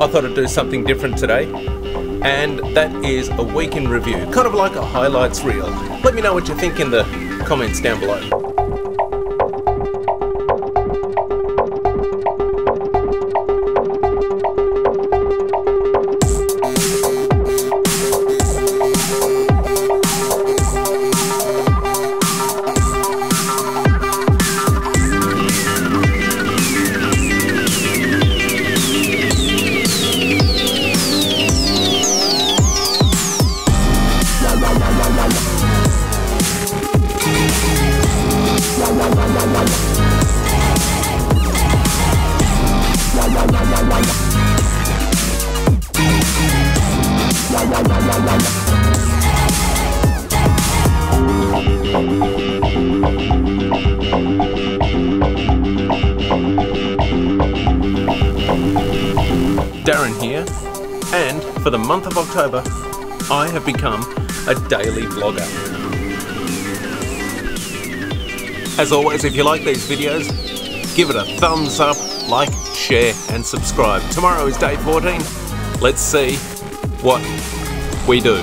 I thought I'd do something different today, and that is a week in review, kind of like a highlights reel. Let me know what you think in the comments down below. Darren here, and for the month of October, I have become a daily vlogger. As always, if you like these videos, give it a thumbs up, like, share, and subscribe. Tomorrow is day 14. Let's see what we do.